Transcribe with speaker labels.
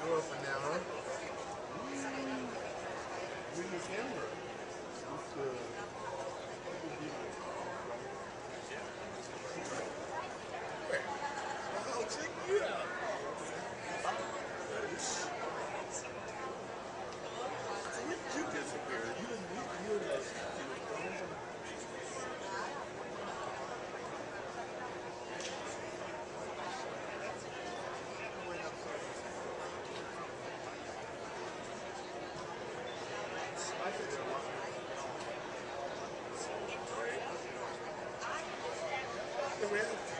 Speaker 1: Hello, banana. Mm. Really camera. Uh, the road.